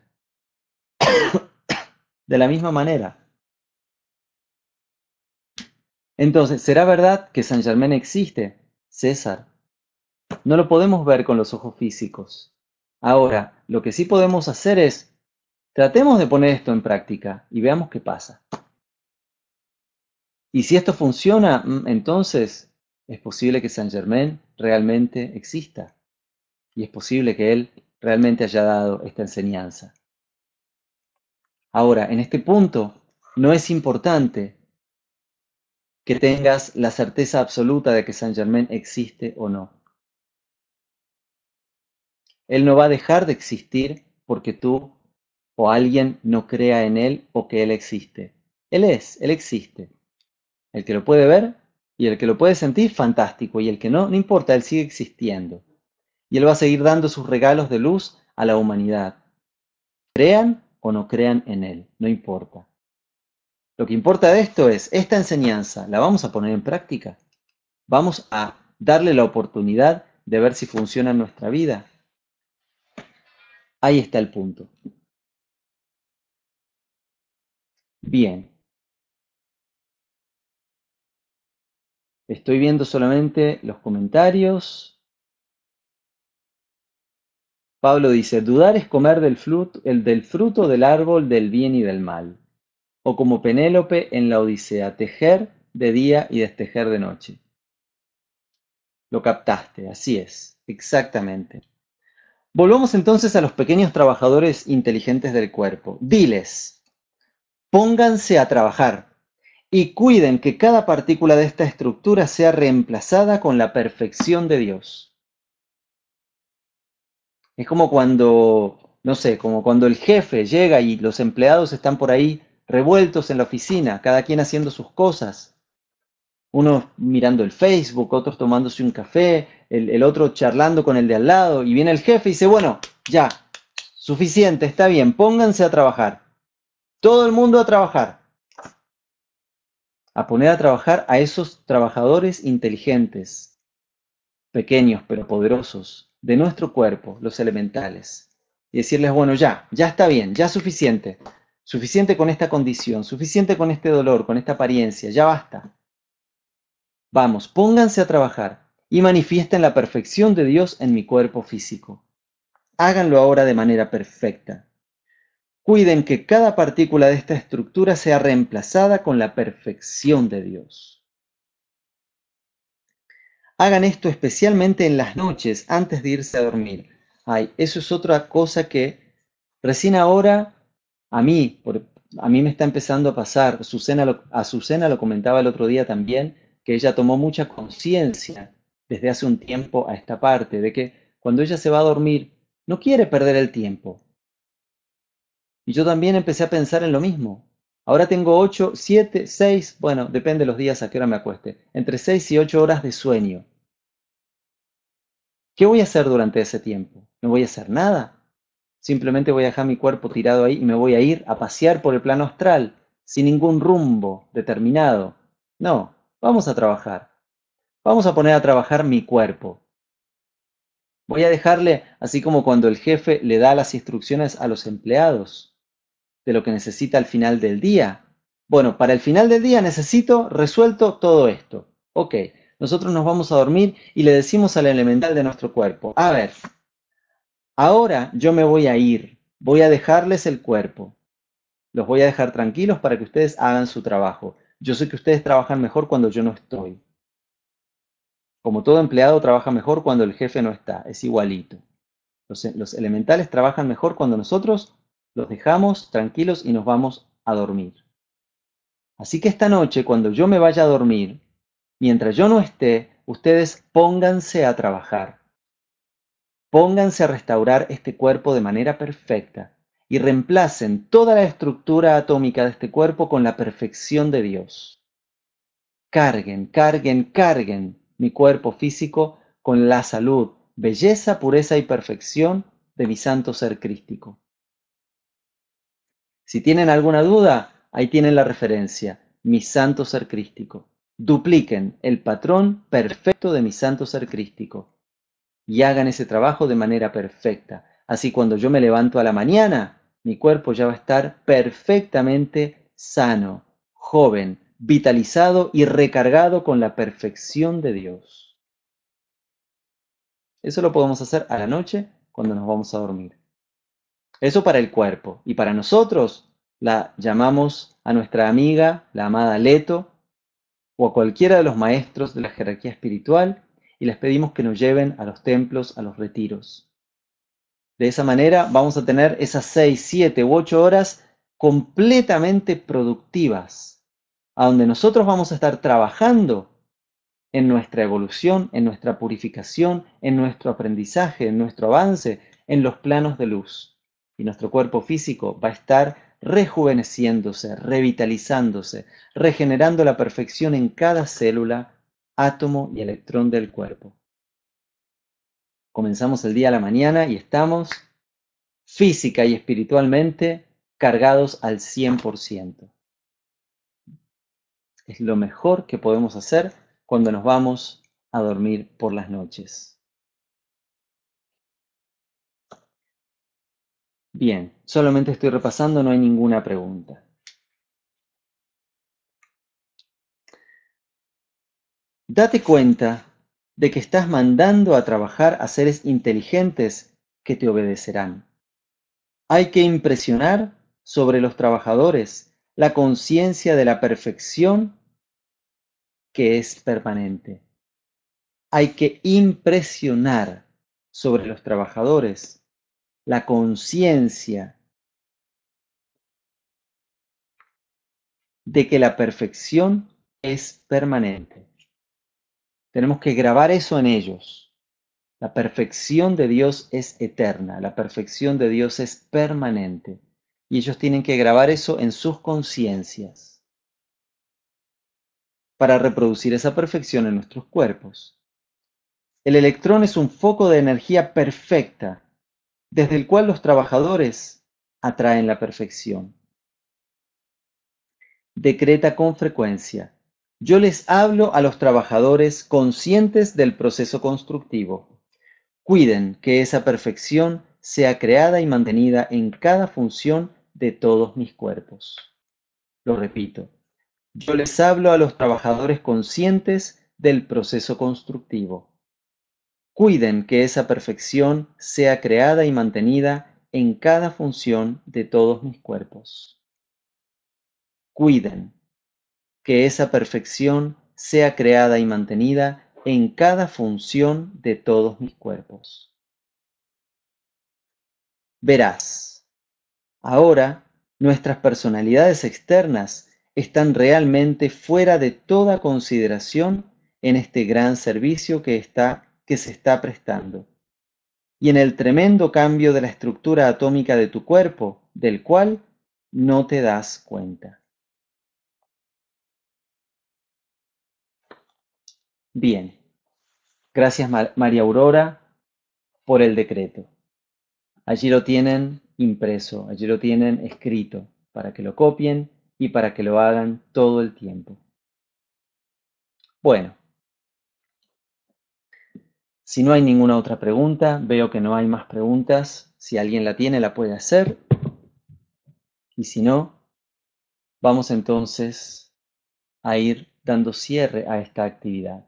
[coughs] de la misma manera. Entonces, ¿será verdad que San Germain existe? César, no lo podemos ver con los ojos físicos. Ahora, lo que sí podemos hacer es, tratemos de poner esto en práctica y veamos qué pasa. Y si esto funciona, mm, entonces es posible que Saint Germain realmente exista. Y es posible que él realmente haya dado esta enseñanza. Ahora, en este punto, no es importante que tengas la certeza absoluta de que Saint Germain existe o no. Él no va a dejar de existir porque tú o alguien no crea en Él o que Él existe. Él es, Él existe. El que lo puede ver y el que lo puede sentir, fantástico. Y el que no, no importa, Él sigue existiendo. Y Él va a seguir dando sus regalos de luz a la humanidad. Crean o no crean en Él, no importa. Lo que importa de esto es, esta enseñanza, ¿la vamos a poner en práctica? Vamos a darle la oportunidad de ver si funciona en nuestra vida. Ahí está el punto. Bien. Estoy viendo solamente los comentarios. Pablo dice, dudar es comer del fruto, el del fruto del árbol del bien y del mal. O como Penélope en la Odisea, tejer de día y destejer de noche. Lo captaste, así es, exactamente. Volvamos entonces a los pequeños trabajadores inteligentes del cuerpo. Diles, pónganse a trabajar y cuiden que cada partícula de esta estructura sea reemplazada con la perfección de Dios. Es como cuando, no sé, como cuando el jefe llega y los empleados están por ahí revueltos en la oficina, cada quien haciendo sus cosas unos mirando el Facebook, otros tomándose un café, el, otro charlando con el de al lado, y viene el jefe y dice, bueno, ya, suficiente, está bien, pónganse a trabajar. Todo el mundo a trabajar. A poner a trabajar a esos trabajadores inteligentes, pequeños pero poderosos, de nuestro cuerpo, los elementales. Y decirles, bueno, ya, ya está bien, ya suficiente. Suficiente con esta condición, suficiente con este dolor, con esta apariencia, ya basta. Vamos, pónganse a trabajar y manifiesten la perfección de Dios en mi cuerpo físico. Háganlo ahora de manera perfecta. Cuiden que cada partícula de esta estructura sea reemplazada con la perfección de Dios. Hagan esto especialmente en las noches antes de irse a dormir. Ay, eso es otra cosa que recién ahora a mí, a mí me está empezando a pasar, a Susana lo comentaba el otro día también, que ella tomó mucha conciencia desde hace un tiempo a esta parte, de que cuando ella se va a dormir, no quiere perder el tiempo. Y yo también empecé a pensar en lo mismo. Ahora tengo 8, 7, 6, bueno, depende de los días a qué hora me acueste, entre 6 y 8 horas de sueño. ¿Qué voy a hacer durante ese tiempo? No voy a hacer nada. Simplemente voy a dejar mi cuerpo tirado ahí y me voy a ir a pasear por el plano astral, sin ningún rumbo determinado. No, vamos a trabajar. Vamos a poner a trabajar mi cuerpo. Voy a dejarle, así como cuando el jefe le da las instrucciones a los empleados de lo que necesita al final del día. Bueno, para el final del día necesito resuelto todo esto. Ok, nosotros nos vamos a dormir y le decimos al elemental de nuestro cuerpo, a ver, Ahora yo me voy a ir, voy a dejarles el cuerpo. Los voy a dejar tranquilos para que ustedes hagan su trabajo. Yo sé que ustedes trabajan mejor cuando yo no estoy. Como todo empleado trabaja mejor cuando el jefe no está, es igualito. Los, elementales trabajan mejor cuando nosotros los dejamos tranquilos y nos vamos a dormir. Así que esta noche, cuando yo me vaya a dormir, mientras yo no esté, ustedes pónganse a trabajar. Pónganse a restaurar este cuerpo de manera perfecta y reemplacen toda la estructura atómica de este cuerpo con la perfección de Dios. Carguen, carguen, carguen mi cuerpo físico con la salud, belleza, pureza y perfección de mi santo ser crístico. Si tienen alguna duda, ahí tienen la referencia, mi santo ser crístico. Dupliquen el patrón perfecto de mi santo ser crístico y hagan ese trabajo de manera perfecta. Así cuando yo me levanto a la mañana, mi cuerpo ya va a estar perfectamente sano, joven, vitalizado y recargado con la perfección de Dios. Eso lo podemos hacer a la noche cuando nos vamos a dormir. Eso para el cuerpo. Y para nosotros la llamamos a nuestra amiga, la amada Leto, o a cualquiera de los maestros de la jerarquía espiritual y les pedimos que nos lleven a los templos, a los retiros. De esa manera vamos a tener esas seis, siete u ocho horas completamente productivas, a donde nosotros vamos a estar trabajando en nuestra evolución, en nuestra purificación, en nuestro aprendizaje, en nuestro avance, en los planos de luz. Y nuestro cuerpo físico va a estar rejuveneciéndose, revitalizándose, regenerando la perfección en cada célula átomo y electrón del cuerpo. Comenzamos el día a la mañana y estamos física y espiritualmente cargados al 100%. Es lo mejor que podemos hacer cuando nos vamos a dormir por las noches. Bien, solamente estoy repasando, no hay ninguna pregunta. Date cuenta de que estás mandando a trabajar a seres inteligentes que te obedecerán. Hay que impresionar sobre los trabajadores la conciencia de la perfección que es permanente. Hay que impresionar sobre los trabajadores la conciencia de que la perfección es permanente. Tenemos que grabar eso en ellos. La perfección de Dios es eterna, la perfección de Dios es permanente. Y ellos tienen que grabar eso en sus conciencias para reproducir esa perfección en nuestros cuerpos. El electrón es un foco de energía perfecta, desde el cual los trabajadores atraen la perfección. decreta con frecuencia. Yo les hablo a los trabajadores conscientes del proceso constructivo. Cuiden que esa perfección sea creada y mantenida en cada función de todos mis cuerpos. Lo repito, yo les hablo a los trabajadores conscientes del proceso constructivo. Cuiden que esa perfección sea creada y mantenida en cada función de todos mis cuerpos. Cuiden que esa perfección sea creada y mantenida en cada función de todos mis cuerpos. Verás, ahora nuestras personalidades externas están realmente fuera de toda consideración en este gran servicio que, está, que se está prestando y en el tremendo cambio de la estructura atómica de tu cuerpo, del cual no te das cuenta. Bien, gracias María Aurora por el decreto. Allí lo tienen impreso, allí lo tienen escrito, para que lo copien y para que lo hagan todo el tiempo. Bueno, si no hay ninguna otra pregunta, veo que no hay más preguntas. Si alguien la tiene, la puede hacer. Y si no, vamos entonces a ir dando cierre a esta actividad.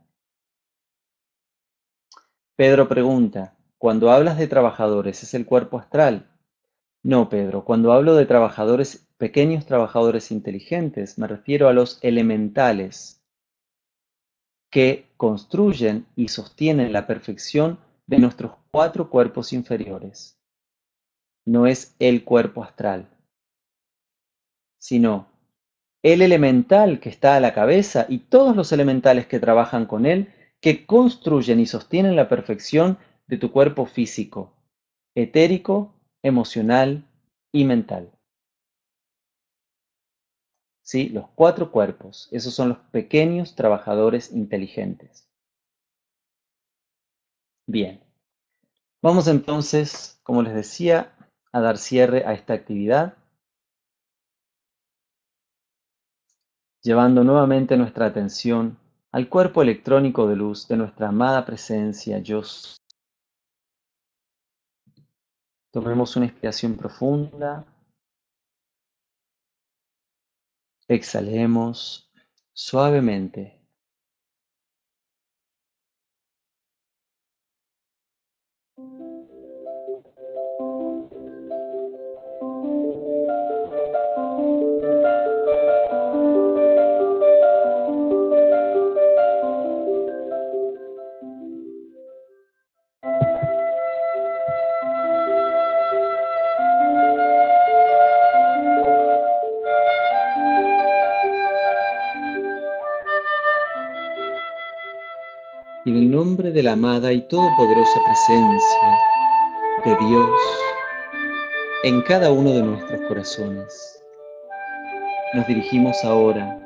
Pedro pregunta, cuando hablas de trabajadores, ¿es el cuerpo astral? No, Pedro, cuando hablo de trabajadores, pequeños trabajadores inteligentes, me refiero a los elementales, que construyen y sostienen la perfección de nuestros cuatro cuerpos inferiores. No es el cuerpo astral, sino el elemental que está a la cabeza y todos los elementales que trabajan con él, que construyen y sostienen la perfección de tu cuerpo físico, etérico, emocional y mental. ¿Sí? Los cuatro cuerpos, esos son los pequeños trabajadores inteligentes. Bien, vamos entonces, como les decía, a dar cierre a esta actividad, llevando nuevamente nuestra atención al cuerpo electrónico de luz de nuestra amada presencia, yo Tomemos una inspiración profunda. Exhalemos suavemente. Nombre de la amada y todopoderosa presencia de Dios en cada uno de nuestros corazones. Nos dirigimos ahora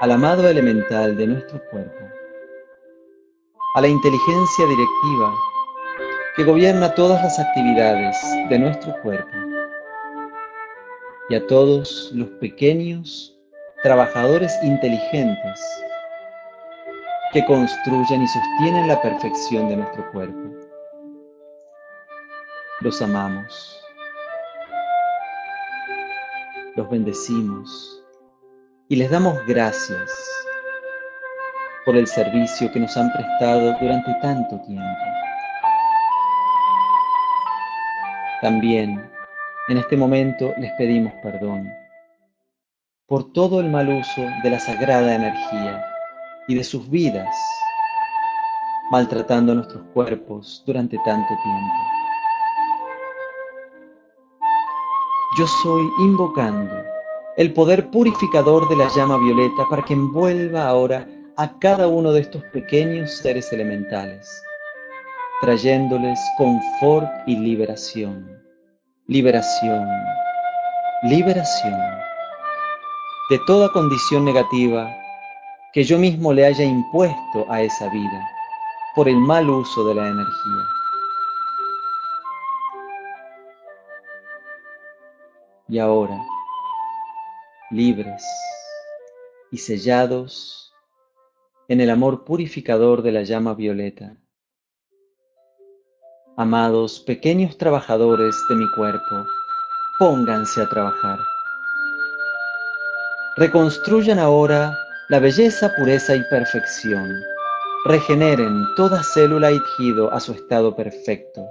al amado elemental de nuestro cuerpo, a la inteligencia directiva que gobierna todas las actividades de nuestro cuerpo y a todos los pequeños trabajadores inteligentes que construyen y sostienen la perfección de nuestro cuerpo. Los amamos, los bendecimos y les damos gracias por el servicio que nos han prestado durante tanto tiempo. También en este momento les pedimos perdón por todo el mal uso de la sagrada energía y de sus vidas, maltratando nuestros cuerpos durante tanto tiempo. Yo soy invocando el poder purificador de la llama violeta para que envuelva ahora a cada uno de estos pequeños seres elementales, trayéndoles confort y liberación, liberación, liberación. De toda condición negativa que yo mismo le haya impuesto a esa vida por el mal uso de la energía. Y ahora, libres y sellados en el amor purificador de la llama violeta. Amados pequeños trabajadores de mi cuerpo, pónganse a trabajar. Reconstruyan ahora la belleza, pureza y perfección. Regeneren toda célula y tejido a su estado perfecto.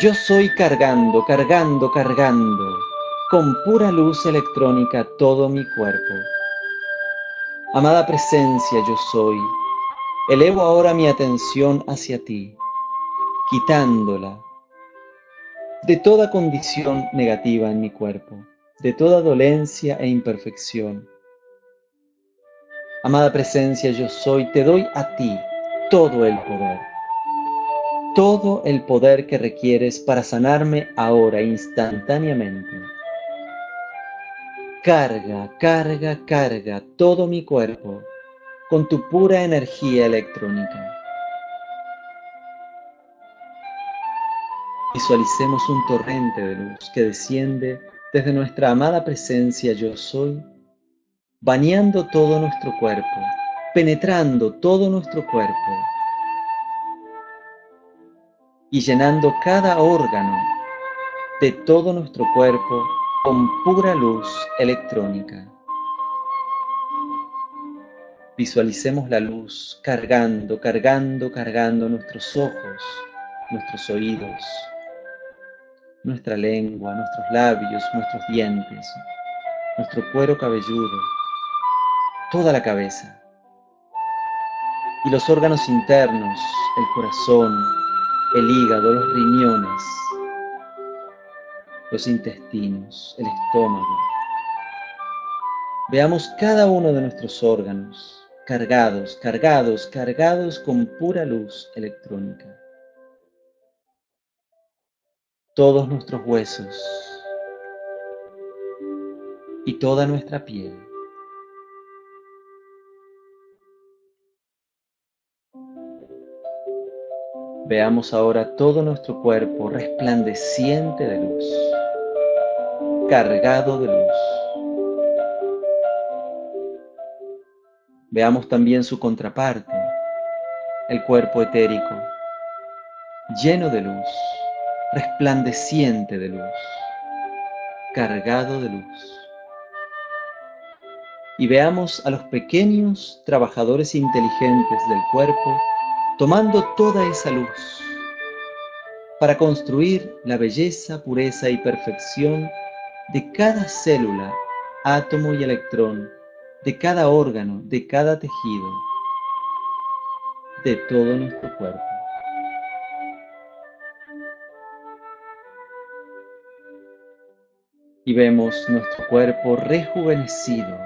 Yo soy cargando, cargando, cargando con pura luz electrónica todo mi cuerpo. Amada presencia, yo soy. Elevo ahora mi atención hacia ti, quitándola de toda condición negativa en mi cuerpo, de toda dolencia e imperfección. Amada presencia, yo soy, te doy a ti todo el poder, todo el poder que requieres para sanarme ahora instantáneamente. Carga, carga, carga todo mi cuerpo con tu pura energía electrónica. Visualicemos un torrente de luz que desciende desde nuestra amada presencia yo soy, bañando todo nuestro cuerpo, penetrando todo nuestro cuerpo y llenando cada órgano de todo nuestro cuerpo con pura luz electrónica. Visualicemos la luz cargando, cargando, cargando nuestros ojos, nuestros oídos, nuestra lengua, nuestros labios, nuestros dientes, nuestro cuero cabelludo, toda la cabeza y los órganos internos, el corazón, el hígado, los riñones, los intestinos, el estómago. Veamos cada uno de nuestros órganos cargados, cargados, cargados con pura luz electrónica. Todos nuestros huesos y toda nuestra piel. Veamos ahora todo nuestro cuerpo resplandeciente de luz, cargado de luz. Veamos también su contraparte, el cuerpo etérico, lleno de luz, resplandeciente de luz, cargado de luz. Y veamos a los pequeños trabajadores inteligentes del cuerpo tomando toda esa luz para construir la belleza, pureza y perfección de cada célula, átomo y electrón, de cada órgano, de cada tejido, de todo nuestro cuerpo. Y vemos nuestro cuerpo rejuvenecido,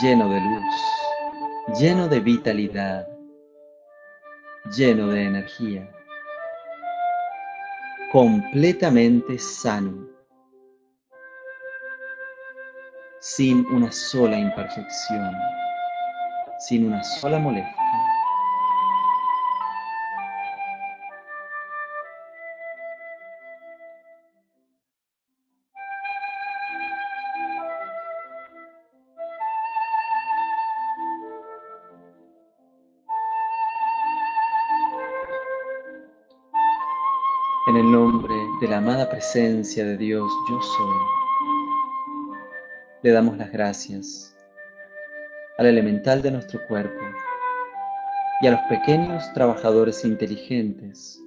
lleno de luz, lleno de vitalidad, lleno de energía, completamente sano, sin una sola imperfección, sin una sola molestia. Amada presencia de Dios, yo soy. Le damos las gracias al elemental de nuestro cuerpo y a los pequeños trabajadores inteligentes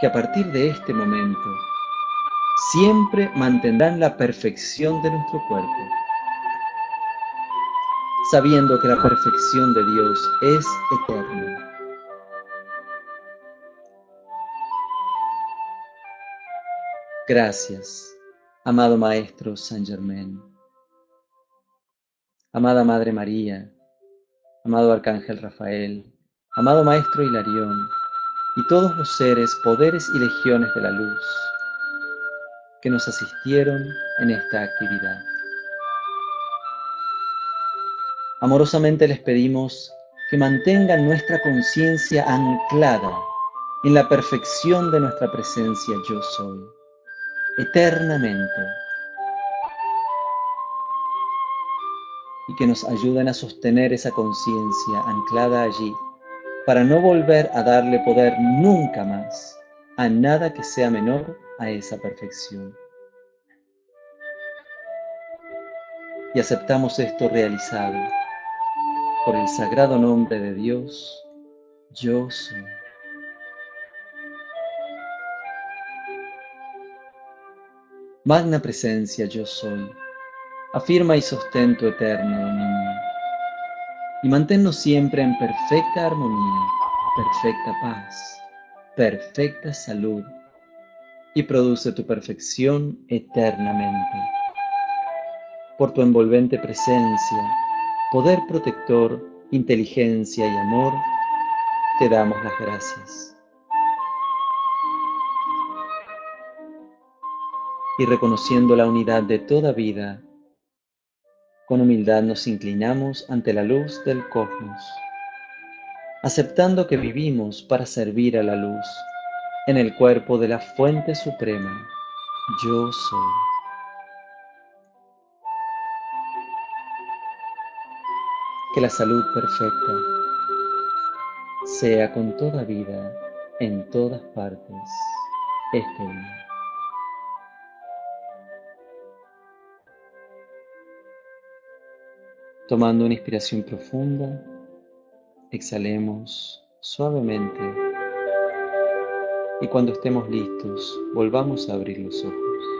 que a partir de este momento siempre mantendrán la perfección de nuestro cuerpo, sabiendo que la perfección de Dios es eterna. Gracias, amado Maestro San Germain, amada Madre María, amado Arcángel Rafael, amado Maestro Hilarión y todos los seres, poderes y legiones de la luz que nos asistieron en esta actividad. Amorosamente les pedimos que mantengan nuestra conciencia anclada en la perfección de nuestra presencia yo soy eternamente y que nos ayuden a sostener esa conciencia anclada allí para no volver a darle poder nunca más a nada que sea menor a esa perfección. Y aceptamos esto realizado por el sagrado nombre de Dios, yo soy. Magna presencia yo soy, afirma y sostén tu eterno dominio, y manténnos siempre en perfecta armonía, perfecta paz, perfecta salud, y produce tu perfección eternamente. Por tu envolvente presencia, poder protector, inteligencia y amor, te damos las gracias. Y reconociendo la unidad de toda vida, con humildad nos inclinamos ante la luz del cosmos, aceptando que vivimos para servir a la luz en el cuerpo de la fuente suprema, yo soy. Que la salud perfecta sea con toda vida en todas partes este día. Tomando una inspiración profunda, exhalemos suavemente y cuando estemos listos volvamos a abrir los ojos.